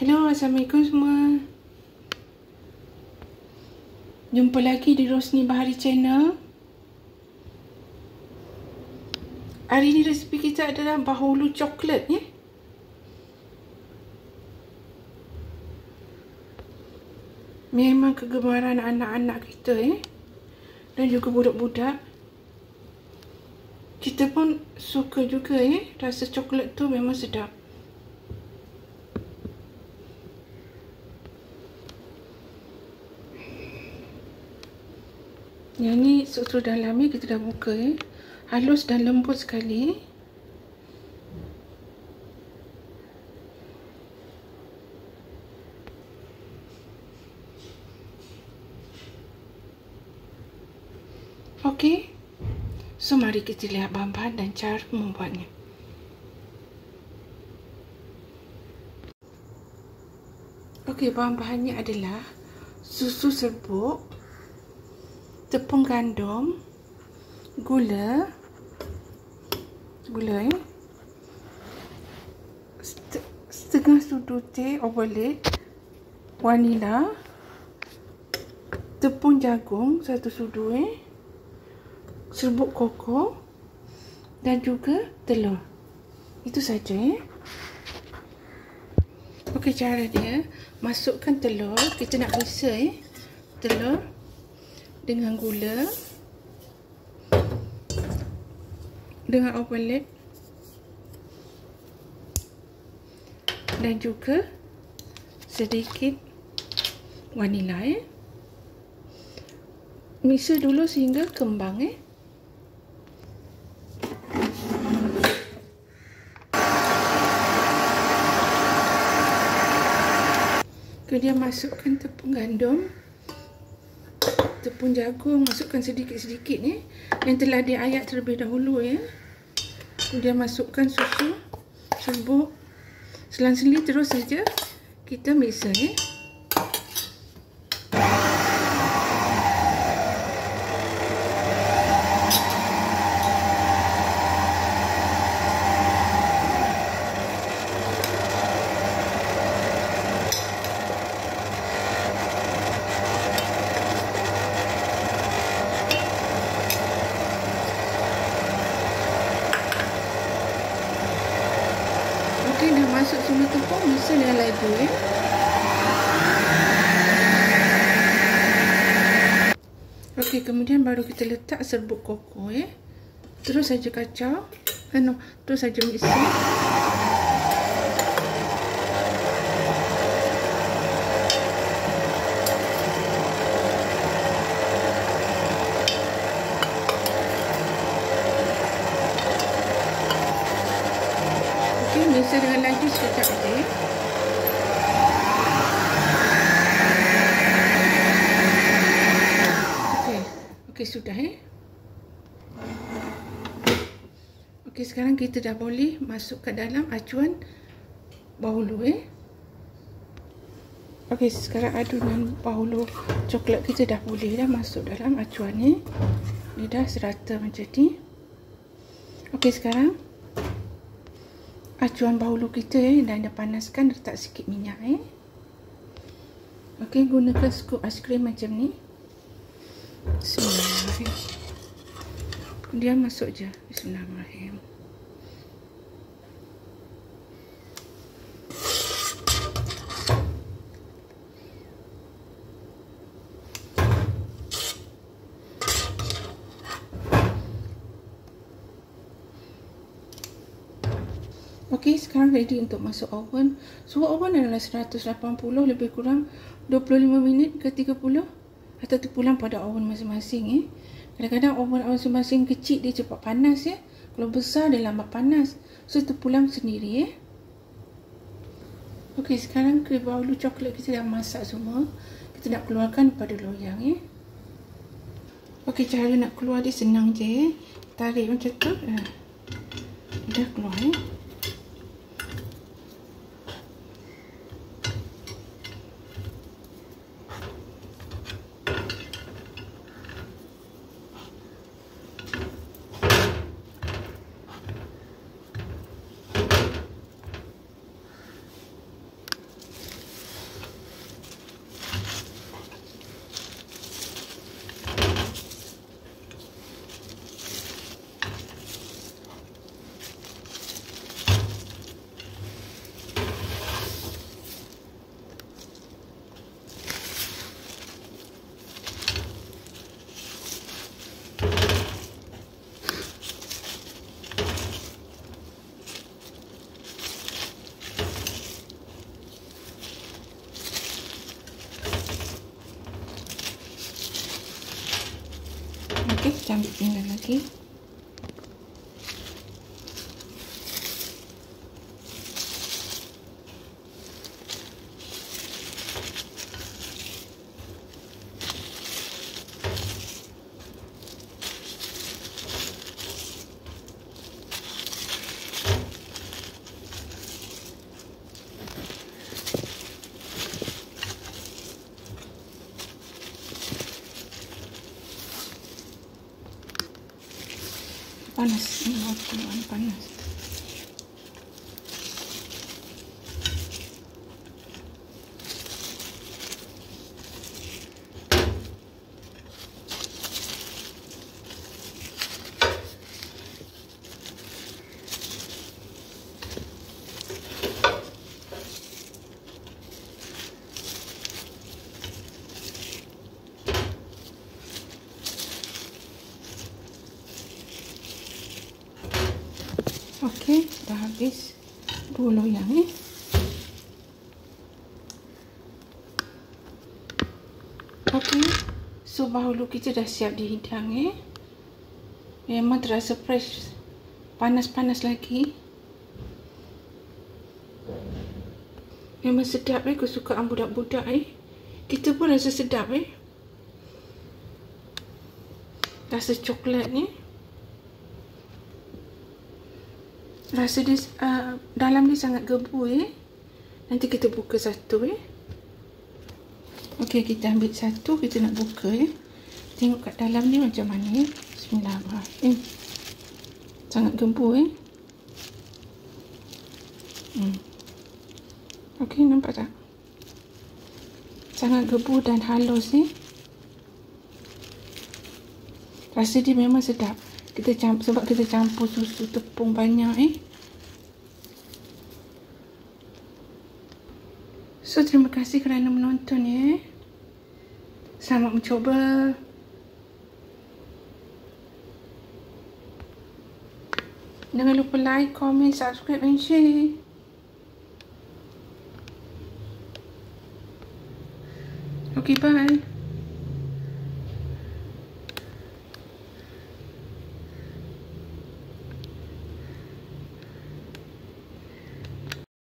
Hello, Assalamualaikum semua. Jumpa lagi di Rosni Bahari Channel. Hari ini resipi kita adalah bahulu coklat ya. Memang kegemaran anak-anak kita ya. Dan juga budak-budak. Kita pun suka juga ya. Rasa coklat tu memang sedap. Yang ni struktur dalam ni kita dah buka eh. Halus dan lembut sekali. Okey. So mari kita lihat bahan-bahan dan cara membuatnya. Okey, bahan-bahannya adalah susu serbuk, tepung gandum, gula, gula eh, setengah sudu teh overlay, vanila, tepung jagung satu sudu eh, serbuk koko dan juga telur. Itu saja eh. Okey cara dia masukkan telur, kita nak rasa eh. Telur dengan gula dengan overlap dan juga sedikit vanila eh. Mixer dulu sehingga kembang eh. Kemudian masukkan tepung gandum tepung jagung masukkan sedikit-sedikit ni yang telah diayak terlebih dahulu ya. Kemudian masukkan susu serbuk selang-seli terus saja kita mixer ya. Okey, dah masuk semua tepung, mixer dengan ya. Okey, kemudian baru kita letak serbuk koko ya. Terus saja kacau. Eh, no, terus saja mixer. Okey, mixer dengan laju sekejap saja ya. Okey, sudah eh. Okey, sekarang kita dah boleh masuk ke dalam acuan bahulu eh. Okey, sekarang adunan bahulu coklat kita dah boleh dah masuk dalam acuan ni. Ni dah serata macam ni. Okey, sekarang acuan bahulu kita eh dan dah panaskan letak sikit minyak eh. Okey gunakan scoop aiskrim macam ni. Bismillahirrahmanirrahim. Dia masuk je. Bismillahirrahmanirrahim. Okey, sekarang ready untuk masuk oven. Suhu oven adalah 180 lebih kurang 25 minit ke 30 atau terpulang pada oven masing-masing eh. Kadang-kadang oven masing-masing kecil dia cepat panas ya. Kalau besar dia lambat panas. So terpulang sendiri eh. Okey, sekarang krim bahulu coklat kita dah masak semua. Kita nak keluarkan pada loyang ya. Okey, cara nak keluar dia senang je eh. Tarik macam tu. Eh. Dah keluar eh. Pinggan lagi. panas waktu panas Okey, dah habis dua loyang ni. Okey, so bahulu kita dah siap dihidang eh. Memang terasa fresh. Panas-panas lagi. Memang sedap eh kesukaan budak-budak eh. Kita pun rasa sedap eh. Rasa coklat ni. Eh. Rasa dia uh, dalam ni sangat gebu eh. Nanti kita buka satu eh. Okey, kita ambil satu, kita nak buka eh. Tengok kat dalam ni macam mana eh. Bismillahirrahmanirrahim. Sangat gebu eh. Hmm. Okey, nampak tak? Sangat gebu dan halus eh. Rasa dia memang sedap kita campur sebab kita campur susu tepung banyak eh. So terima kasih kerana menonton ya. Selamat mencoba jangan lupa like, comment, subscribe dan share. Okay, bye.